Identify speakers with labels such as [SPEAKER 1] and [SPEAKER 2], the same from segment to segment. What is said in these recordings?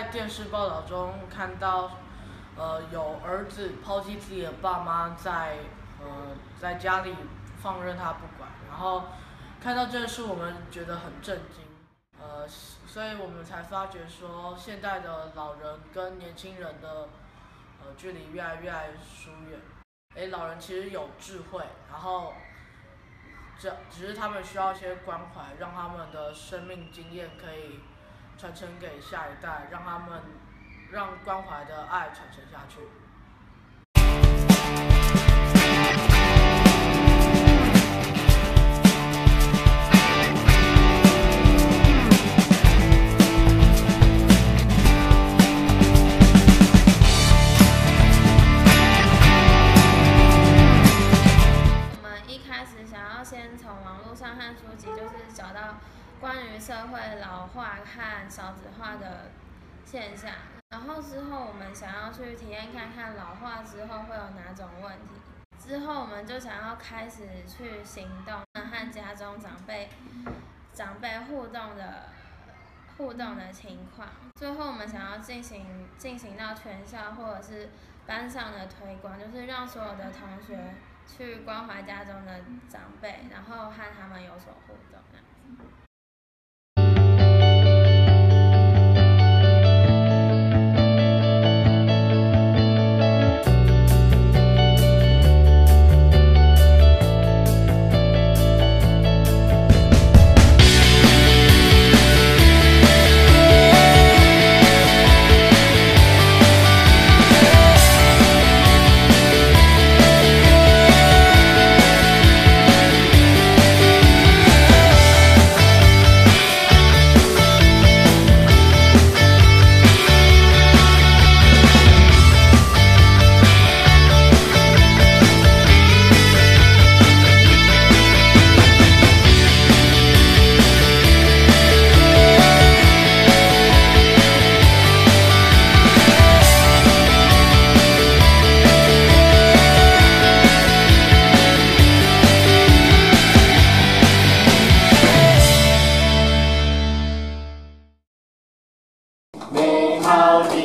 [SPEAKER 1] 在电视报道中看到，呃，有儿子抛弃自己的爸妈在呃在家里放任他不管，然后看到这事我们觉得很震惊，呃，所以我们才发觉说现在的老人跟年轻人的呃距离越来越来疏远。哎，老人其实有智慧，然后这只是他们需要一些关怀，让他们的生命经验可以传承给下一代让他们让关怀的爱传承下去。
[SPEAKER 2] 我们一开始想要先从网络上看书籍就是找到关于社会老化和少子化的现象，然后之后我们想要去体验看看老化之后会有哪种问题，之后我们就想要开始去行动，和家中长辈长辈互动的互动的情况，最后我们想要进行进行到全校或者是班上的推广，就是让所有的同学去关怀家中的长辈，然后和他们有所互动。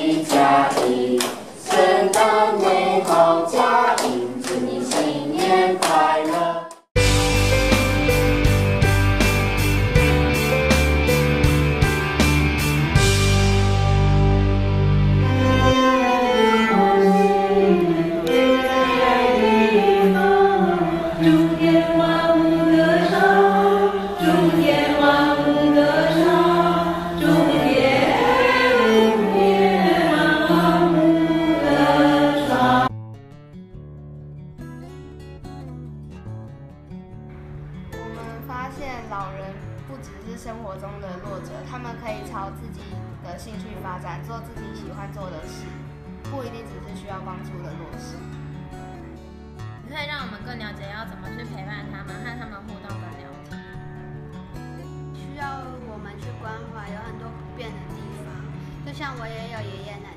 [SPEAKER 2] 一加一。
[SPEAKER 3] 生活中的弱者，他们可以朝自己的兴趣发展，做自己喜欢做的事，不一定只是需要帮助的弱势。
[SPEAKER 2] 你可以让我们更了解要怎么去陪伴他们，和他们互动跟聊天。
[SPEAKER 4] 需要我们去关怀，有很多不便的地方。就像我也有爷爷奶奶，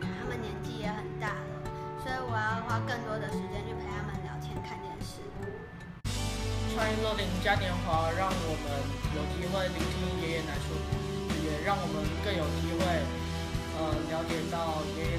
[SPEAKER 1] 欢迎乐龄嘉年华，让我们有机会聆听爷爷奶奶，也让我们更有机会，呃，了解到爷爷